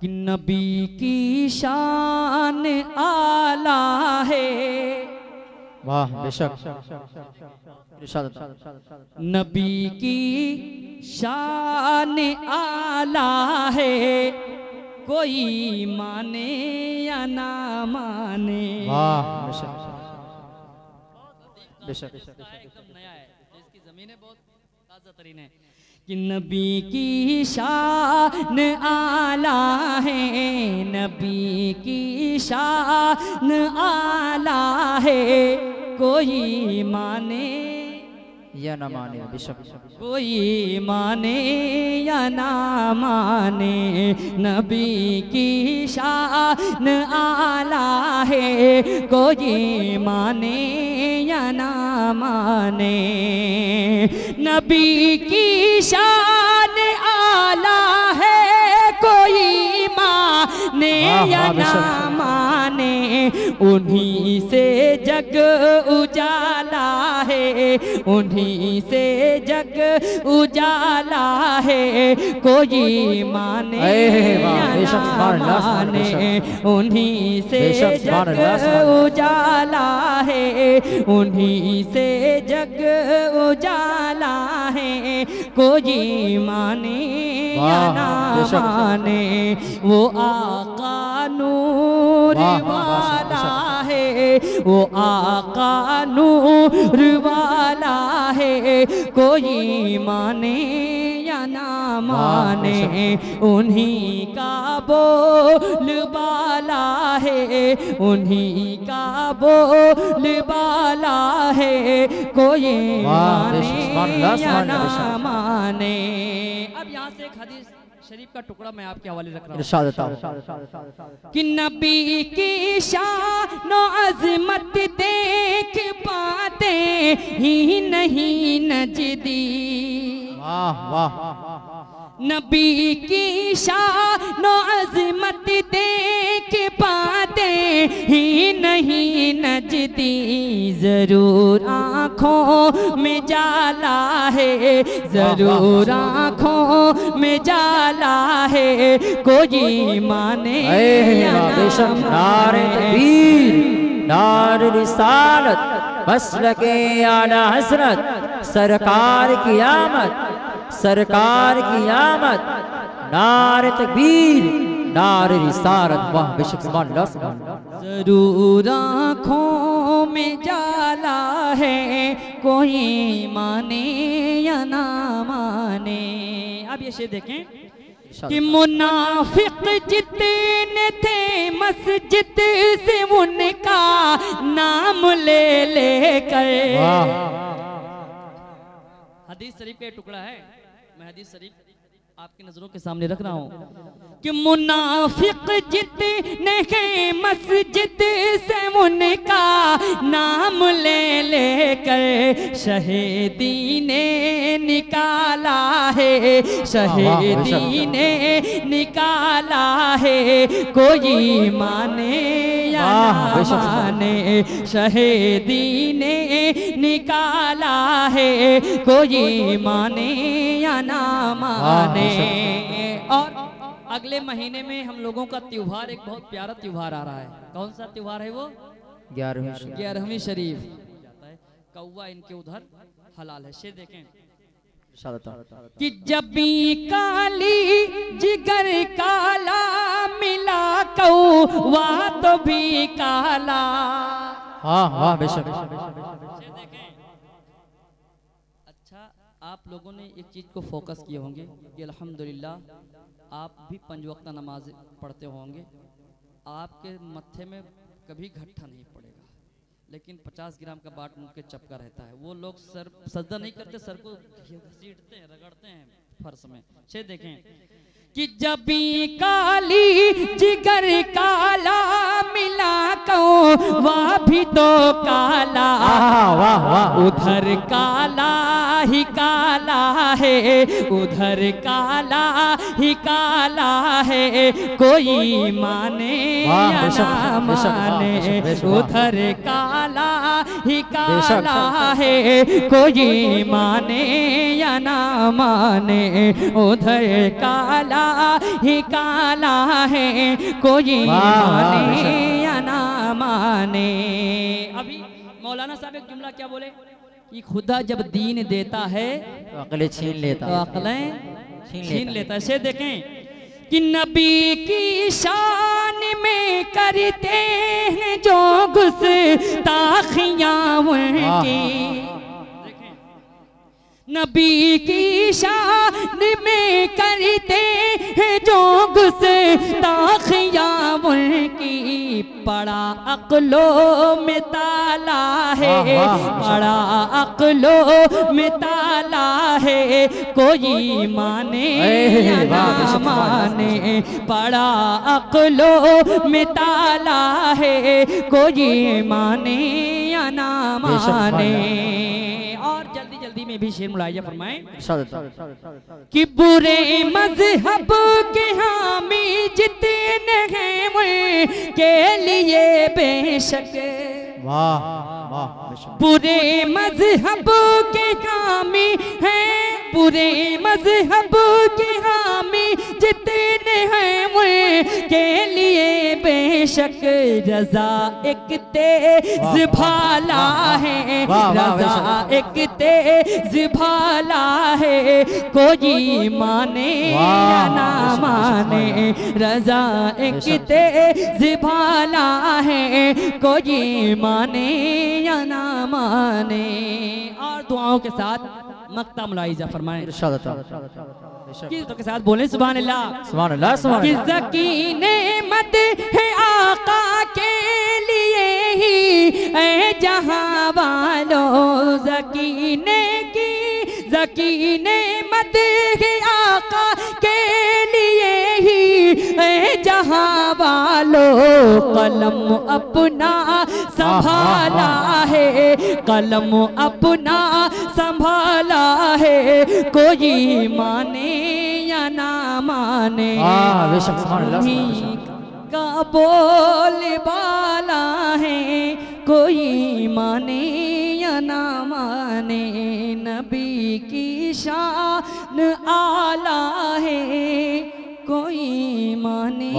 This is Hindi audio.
कि नबी की शान आला है। वाह बेशक। नबी की शान आला है। कोई माने या ना माने। वाह बेशक। बेशक। एकदम नया है। इसकी जमीनें बहुत ताज़ा तरीन है। कि नबी की शान आला है नबी की शान आला है। कोई माने या न माने बेशक कोई माने या ना माने नबी की शान आला है। कोई माने या ना माने नबी की शान आला है। कोई माने वाह, या ना उन्हीं से जग उजाला है उन्हीं से जग उजाला है कोई माने माने। उन्हीं से जग। उजाला है उन्हीं से जग उजाला है कोई माने माने वो आका नूर वाला है वो आका नूर वाला है। कोई माने या ना माने उन्हीं का बोल बाला है उन्हीं का बोल बाला है। कोई माने या ना माने। अब यहाँ से एक हदीस शरीफ का टुकड़ा मैं आपके हवाले रख रहा हूँ। कि नबी की शान अजमत देख पाते ही नहीं नजदी वाह वाह। नबी की शान अजमत देख पाते ही नहीं नजदी ज़रूर आँखों में जाला है ज़रूर आँखों में जाला है कोई माने नारे माने। तकबीर नारे रिसालत आला हसरत सरकार की आमद सरकार की आमद। नारे तकबीर नारे रिसालत वाह अल्लाह ज़रूर आँखों में जाला है कोई माने या ना माने। अब ये शेर देखें कि मुनाफिक जितने थे मस्जिद से उनका नाम ले लेकर। हदीस शरीफ का टुकड़ा है। मैं हदीस शरीफ आपकी नज़रों के सामने रख रहा हूँ कि मुनाफिक जितने हैं, मस्जिद से उनका नाम ले लेकर शहीदी ने निकाला है शहीदी ने निकाला है, कोई माने ना शहीदी ने निकाला है। कोई माने या ना माने। और अगले महीने में हम लोगों का त्योहार एक बहुत प्यारा त्योहार आ रहा है। कौन सा त्योहार है वो? ग्यारहवीं ग्यारहवीं शरीफ। है कौवा इनके उधर हलाल है। शेर देखें। कि जब भी काली जिगर काला मिला कौवा तो भी काला। हाँ वाह बेशक। अच्छा आप लोगों ने एक चीज़ को फोकस किए होंगे कि अल्हम्दुलिल्लाह आप भी पंज वक्त नमाज़ पढ़ते होंगे। आपके मत्थे में कभी घट्टा नहीं पड़ेगा लेकिन 50 ग्राम का बाट मुँह के चपका रहता है। वो लोग सर सजदा नहीं करते सर को घसीटते हैं रगड़ते हैं फर्श में। छे देखें कि जब भी काली जिगर काला मिला को वह भी तो काला। वाह वाह वाह। उधर काला ही काला है उधर काला ही काला है। कोई माने वाह, या बेशक, ना माने। उधर काला ही काला है। कोई माने ना माने। उधर काला ही काला है कोई माने या ना माने। अभी मौलाना साहब एक जुमला क्या बोले? कि खुदा जब दीन देता है तो अकले छीन लेता तो अकलें छीन छीन लेता। है। ऐसे देखें कि नबी की शान में करते हैं जो गुस्ताखियाँ उनकी। नबी की शान में करते हैं जो गुस्ताखियाँ उनकी पड़ा अकलो में ताला है पड़ा अकलो में ताला है कोई माने ना माने पड़ा अकलो में ताला है कोई माने या ना माने। में भी शेर मुलायजा फरमाए। कि बुरे मज़हब के हामी जितने हैं उनके के लिए बेशक। वाह वाह बेशक। बुरे मज़हब के हामी हैं बुरे मज़हब के हामी जितने हैं के लिए बेशक रजा एक तेज भाला है। रजा एक तेज भाला है। कोई माने या ना माने रजा एक। तेज भाला है। कोई माने या ना माने। और दुआओं के साथ मक्ता मुलाइजा फरमाएँ। के साथ बोले? सुबह अल्लाह सुभान अल्लाह सुभान कि अल्लाह जकीने मत है आका के लिए ही जहाँ वालों जकीने की जकीने मत है आका के लिए ही ऐ जहाँ वालों कलम अपना संभाला है कलम अपना संभाला है। कोई माने या ना माने का बोल बाला है। कोई माने या ना माने नबी की शान आला है। कोई माने।